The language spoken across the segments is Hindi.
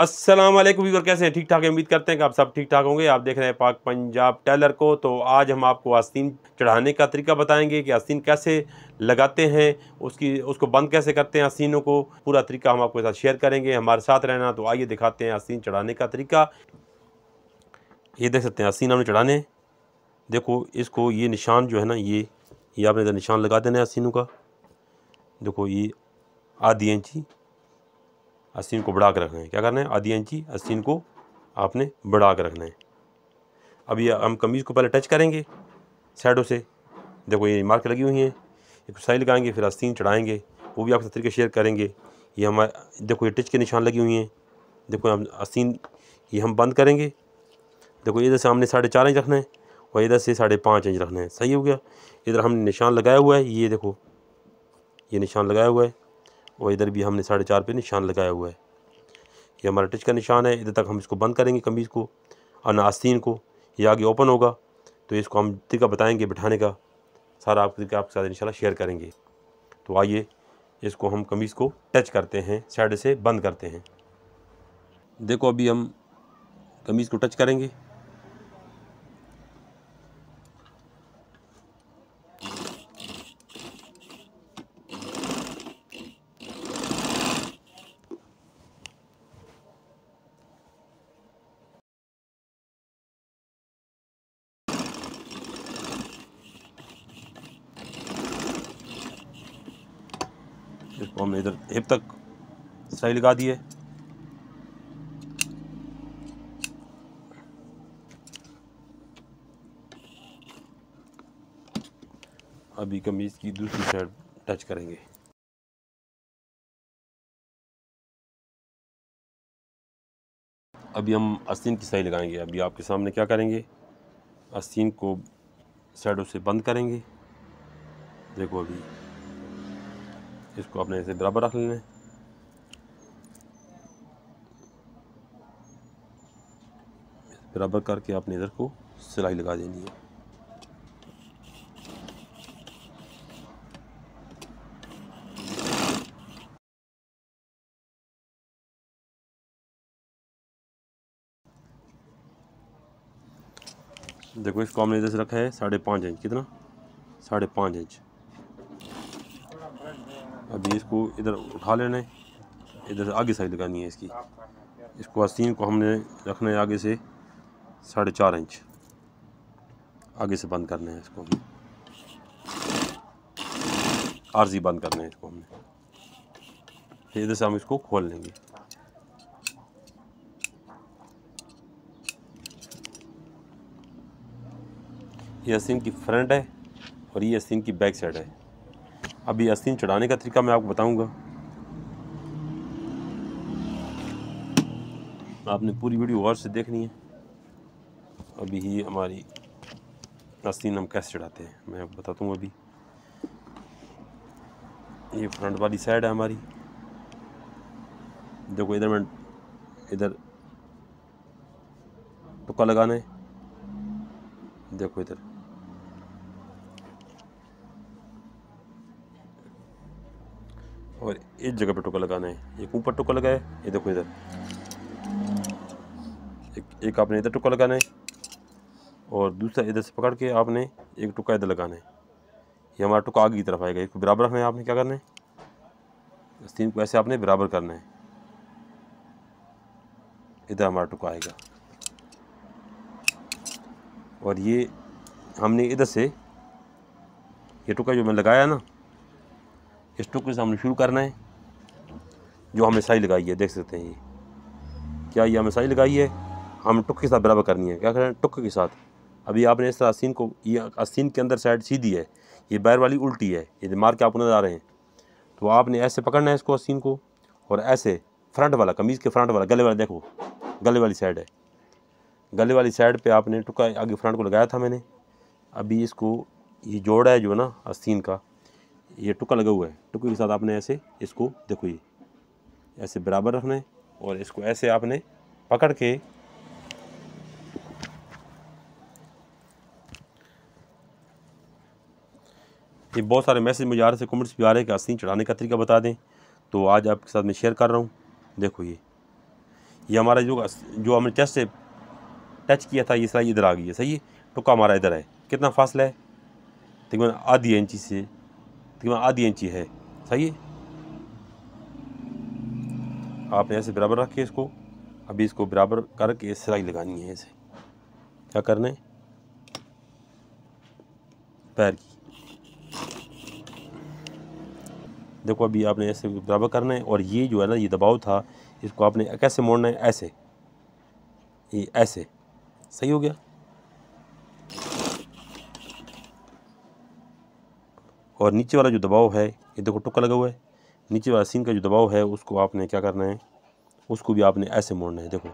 अस्सलाम वालेकुम कैसे हैं? ठीक ठाक उम्मीद करते हैं कि आप सब ठीक ठाक होंगे। आप देख रहे हैं पाक पंजाब टेलर को। तो आज हम आपको आस्तीन चढ़ाने का तरीका बताएँगे कि आस्तीन कैसे लगाते हैं, उसकी, उसको बंद कैसे करते हैं आस्तीनों को। पूरा तरीका हम आपके साथ शेयर करेंगे। हमारे साथ रहना तो आइए दिखाते हैं आस्तीन चढ़ाने का तरीका। ये देख सकते हैं आस्तीन हमने चढ़ाने। देखो, इसको ये निशान जो है ना, ये ये आपने निशान लगा देना है आस्तीनों का। देखो, ये आधी इंची अस्सीन को बढ़ा के रखना है। क्या करना है? आधी इंची अस्सीन को आपने बढ़ा के रखना है। अभी हम कमीज़ को पहले टच करेंगे साइडों से। देखो ये मार्क लगी हुई हैं, एक साई लगाएँगे, फिर अस्तीन चढ़ाएँगे, वो भी आपके तरीके शेयर करेंगे। ये हमारे, देखो ये टच के निशान लगी हुई हैं। देखो हम अस्तीन ये हम बंद करेंगे। देखो इधर से हमने साढ़े चार इंच रखना है और इधर से साढ़े पाँच इंच रखना है। सही हो गया? इधर हमने निशान लगाया हुआ है, ये देखो, ये निशान लगाया हुआ है। और इधर भी हमने साढ़े चार पे निशान लगाया हुआ है। ये हमारा टच का निशान है। इधर तक हम इसको बंद करेंगे कमीज़ को और नास्तीन को। ये आगे ओपन होगा। तो इसको हम तरीका बताएँगे, बिठाने का। सारा आप तरीका आपके साथ इंशाल्लाह शेयर करेंगे। तो आइए इसको हम कमीज़ को टच करते हैं, साइड से बंद करते हैं। देखो अभी हम कमीज़ को टच करेंगे। इसको हमने इधर हिप तक सिलाई लगा दी है अभी कमीज़ की दूसरी साइड टच करेंगे। अभी हम आस्तीन की सिलाई लगाएँगे। अभी आपके सामने क्या करेंगे? आस्तीन को साइडों से बंद करेंगे। देखो अभी। इसको अपने ऐसे बराबर रख लेना है। बराबर करके आपने इधर को सिलाई लगा देनी है। देखो इसको हमने इधर से रखा है साढ़े पाँच इंच, कितना? साढ़े पाँच इंच। अभी इसको इधर उठा लेना है। इधर से आगे साइड लगानी है इसकी। इसको आस्तीन को हमने रखना है आगे से साढ़े चार इंच। आगे से बंद करना है इसको हमने। आरजी बंद करना है इसको हमने। फिर इधर से हम इसको खोल लेंगे। ये आस्तीन की फ्रंट है और ये आस्तीन की बैक साइड है। अभी आस्तीन चढ़ाने का तरीका मैं आपको बताऊँगा। आपने पूरी वीडियो गौर से देखनी है। अभी ही हमारी आस्तीन हम कैसे चढ़ाते हैं, मैं आपको बताता हूँ अभी। ये फ्रंट वाली साइड है हमारी। देखो इधर मैं, इधर टुक्का लगाना है। देखो इधर। और इस जगह पे टुका लगाना है। एक ऊपर टुका लगाए ये देखो इधर। एक, एक आपने इधर टुका लगाना है और दूसरा इधर से पकड़ के आपने एक टुका इधर लगाना है। ये हमारा टुका आगे की तरफ़ आएगा। इसको बराबर रखना है आपने क्या करना है? तीन को ऐसे आपने बराबर करना है। इधर हमारा टुका आएगा। और ये हमने इधर से ये टुका जो मैं लगाया ना इस टुके से हमने शुरू करना है, जो हमने साई लगाई है, देख सकते हैं ये। क्या ये हमें साई लगाई है? हम टुक के साथ बराबर करनी है। क्या करें? टुक के साथ। अभी आपने इस तरह आसीन को, ये आसीन के अंदर साइड सीधी है। ये बैर वाली उल्टी है। ये मार के आप नज़र आ रहे हैं। तो आपने ऐसे पकड़ना है इसको आसीन को, और ऐसे फ्रंट वाला, कमीज़ के फ्रंट वाला, गले वाला, देखो, गले वाली साइड है। गले वाली साइड पे आपने टुका आगे फ्रंट को लगाया था मैंने। अभी इसको, ये जोड़ा है जो ना आस्तीन का ये टुका लगा हुआ है। टुके के साथ आपने ऐसे इसको, देखो ये, ऐसे बराबर रखना है और इसको ऐसे आपने पकड़ के ये बहुत सारे मैसेज मुझे आ रहे थे कमेंट्स भी आ रहे हैं कि आस्तीन चढ़ाने का तरीका बता दें। तो आज आपके साथ मैं शेयर कर रहा हूँ। देखो ये ये हमारा जो जो हमने चेस्ट से टच किया था, ये सिलाई इधर आ गई है। सही है? टुका हमारा इधर है। कितना फासला है? तकरीबन आधी इंची से आधी इंची है। सही है? आपने ऐसे बराबर रखे इसको। अभी इसको बराबर करके सिलाई लगानी है ऐसे क्या करना है? पैर की। देखो अभी आपने ऐसे बराबर करना है और ये जो है ना, ये दबाव था, इसको आपने कैसे मोड़ना है? ऐसे। ये ऐसे। सही हो गया? और नीचे वाला जो दबाव है, ये देखो टुक्का लगा हुआ है। नीचे वाला सीन का जो दबाव है, उसको आपने क्या करना है? उसको भी आपने ऐसे मोड़ना है, देखो।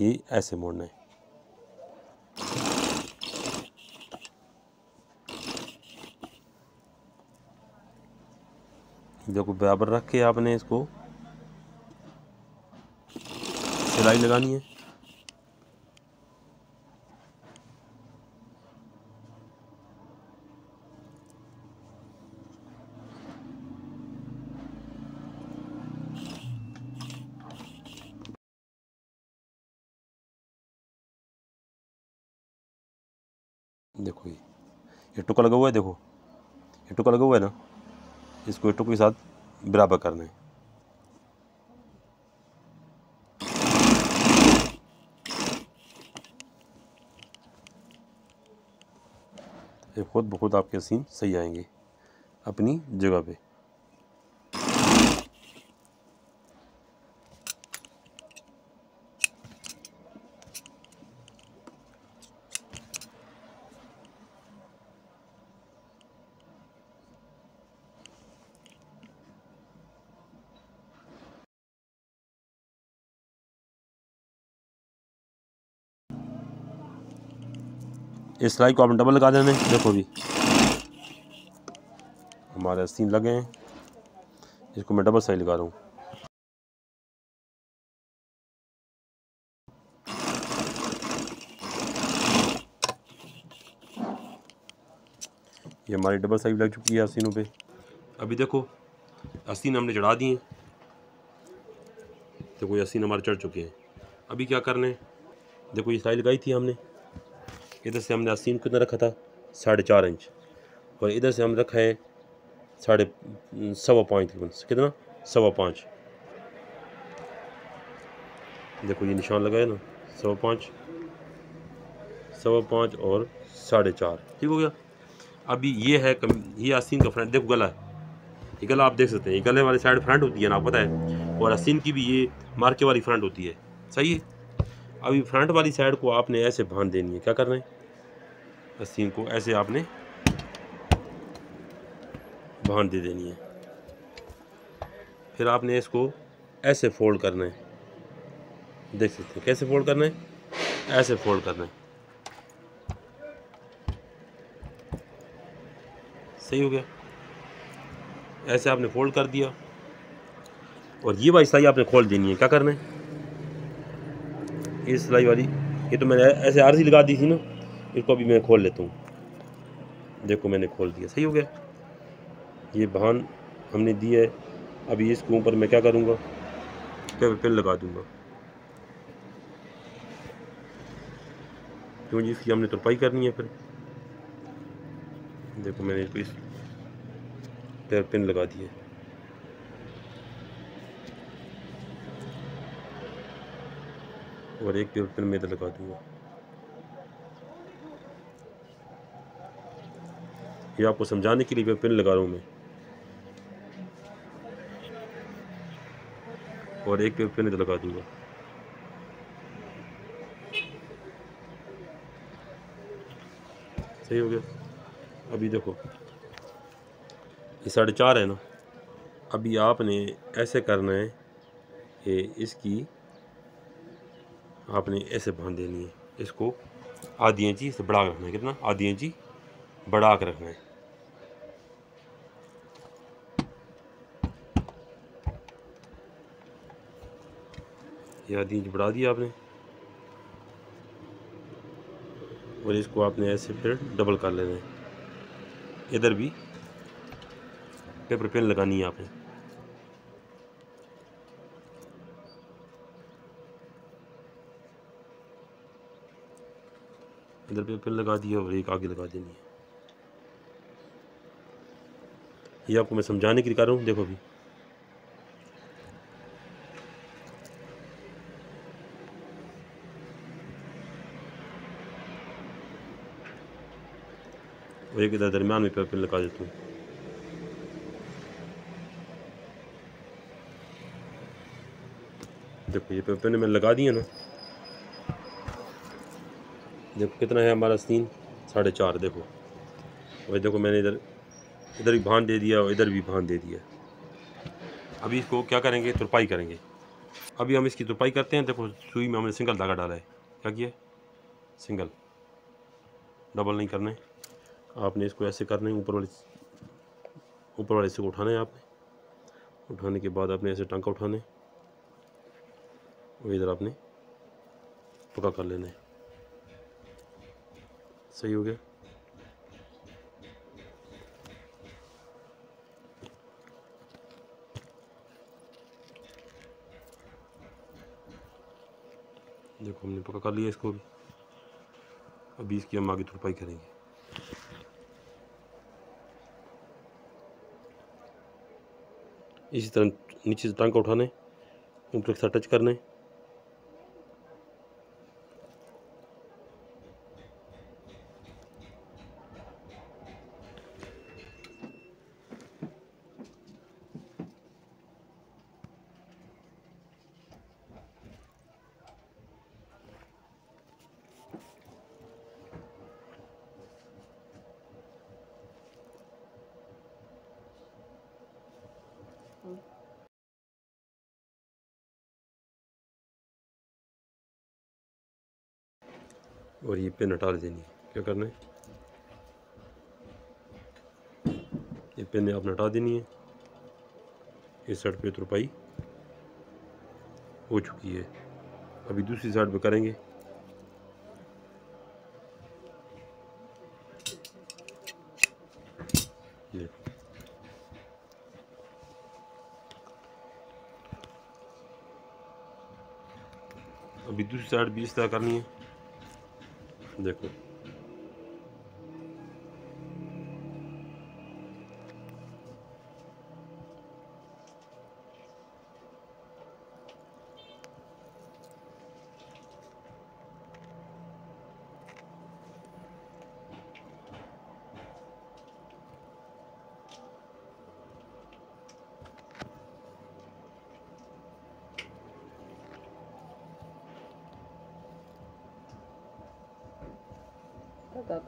ये ऐसे मोड़ना है। देखो, बराबर रख के आपने इसको सिलाई लगानी है। देखो ये। ये टुका लगा हुआ है, देखो। ये टुका लगा हुआ है ना। इसको ये टुक के साथ बराबर करना है। ये खुद बहुत आपके सीन सही आएँगे अपनी जगह पे। इस सिलाई को आपने डबल लगा देना। है देखो भी हमारे सीन लगे हैं। इसको मैं डबल सिलाई लगा रहा हूँ। ये हमारी डबल साइज़ लग चुकी है आसीनों पे। अभी देखो आसीन हमने चढ़ा दिए। देखो, ये आसीन हमारे चढ़ चुके हैं। अभी क्या करने देखो, ये सिलाई लगाई थी हमने। इधर से हमने आसीन कितना रखा था? साढ़े चार इंच। और इधर से हम रखा है साढ़े सवा पाँच तकरीबन। कितना? सवा पाँच। देखो ये निशान लगाए ना, सवा पाँच सवा पाँच और साढ़े चार। ठीक हो गया? अभी ये है कम, ये आसीन का फ्रंट, देखो गला है। ये गला आप देख सकते हैं, ये गले वाली साइड फ्रंट होती है ना, आप पता है और आसीन की भी ये मार्के वाली फ्रंट होती है। सही है? अभी फ्रंट वाली साइड को आपने ऐसे बाँध देनी है। क्या करना है? आस्तीन को ऐसे आपने बाँध दे देनी है। फिर आपने इसको ऐसे फोल्ड करना है। देख सकते हैं, कैसे फोल्ड करना है? ऐसे फोल्ड करना है। सही हो गया। ऐसे आपने फोल्ड कर दिया। और ये वाली सिलाई आपने खोल देनी है। क्या करना है? ये सिलाई वाली। ये तो मैंने ऐसे आरजी लगा दी थी ना, इसको अभी मैं खोल लेता हूँ। देखो मैंने खोल दिया, सही हो गया। ये बहान हमने दी है, अभी इसके ऊपर मैं क्या करूँगा? पेपर पेन लगा दूँगा? क्यों जी, इसकी हमने तुरपाई करनी है फिर। देखो मैंने इसको इस पेन लगा दिया और एक पेपर पेन में लगा दूँगा। ये आपको समझाने के लिए मैं पिन लगा रहा हूँ मैं। और एक पिन लगा दूँगा। सही हो गया? अभी देखो। ये साढ़े चार है ना। अभी आपने ऐसे करना है कि इसकी आपने ऐसे बाँध देनी है। इसको आधी इंची से बढ़ा रखना है। कितना? आधी इंची बढ़ा कर रखना है। ये आधी इंच बढ़ा दिया आपने। और इसको आपने ऐसे फिर डबल कर लेना है। इधर भी पेपर पेन लगानी है आपने। इधर पे पिन लगा दिया और एक आगे लगा देनी है। ये आपको मैं समझाने के लिए कर रहा हूँ, देखो अभी। और एक इधर दरमियान में पिन लगा देता हूँ। देखो ये पेपर ने मैंने लगा दिया ना। देखो कितना है हमारा स्तीन साढ़े चार, देखो। और देखो, मैंने इधर इधर भी भान दे दिया और इधर भी भान दे दिया। अभी इसको क्या करेंगे? तुरपाई करेंगे। अभी हम इसकी तुरपाई करते हैं, देखो, सुई में हमने सिंगल धागा डाला है। क्या किया? सिंगल डबल नहीं करना है। आपने इसको ऐसे करना है, ऊपर वाले ऊपर वाले से उठाना है आपने। उठाने के बाद आपने ऐसे टांका उठाना है। और इधर आपने पका कर लेना है। सही हो गया। देखो, हमने पका कर लिया इसको भी अभी इसकी हम आगे तुरपाई करेंगे। इसी तरह नीचे से टांग उठाने, ऊपर के साथ टच करने। और ये पिन हटा देनी क्या करना है? ये पिन आपने हटा देनी है। इस साइड पे तुरपाई हो चुकी है। अभी दूसरी साइड पे करेंगे। अभी दूसरी साइड भी इस तरह करनी है। देखो। कर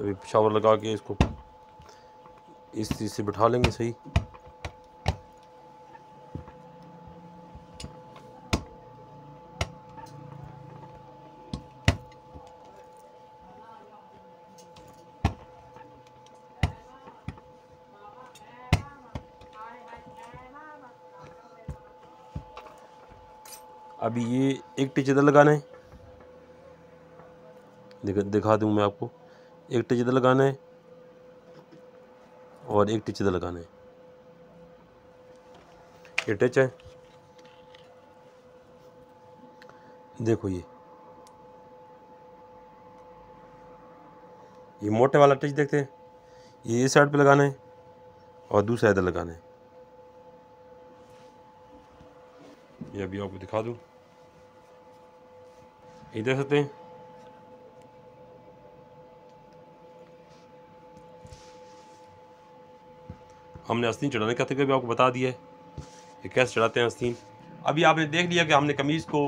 अभी शावर लगा के इसको इस चीज़ से बिठा लेंगे सही। अभी ये एक टिच इधर लगाना है। दिखा दिखा दूँ मैं आपको। एक टिच इधर लगाना है और एक टिच इधर लगाना है। ये टच है। देखो ये। ये मोटे वाला टच देखते हैं। ये इस साइड पे लगाना है और दूसरा इधर लगाना है। ये अभी आपको दिखा दूँ। ये देख सकते हैं हमने आस्तीन चढ़ाने का तरीका भी आपको बता दिया है। कि कैसे चढ़ाते हैं आस्तीन अभी आपने देख लिया कि हमने कमीज़ को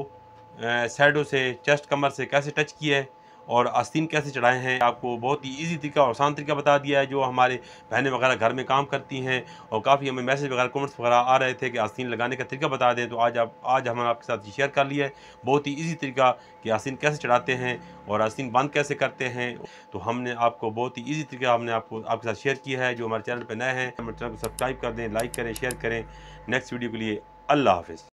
साइडों से चेस्ट कमर से कैसे टच किया है। और आस्तीन कैसे चढ़ाए हैं, आपको बहुत ही ईजी तरीका और आसान तरीका बता दिया है, जो हमारे बहनें वगैरह घर में काम करती हैं और काफ़ी हमें मैसेज वगैरह कमेंट्स वगैरह आ रहे थे कि आस्तीन लगाने का तरीका बता दें तो आज आप, आज हमने आपके साथ शेयर कर लिया है। बहुत ही ईजी तरीका कि आस्तीन कैसे चढ़ाते हैं और आस्तीन बंद कैसे करते हैं। तो हमने आपको बहुत ही ईजी तरीका हमने आपको, आपके साथ शेयर किया है, जो हमारे चैनल पर नए हैं, हमारे चैनल को सब्सक्राइब कर दें लाइक करें शेयर करें। नेक्स्ट वीडियो के लिए अल्लाह हाफिज़।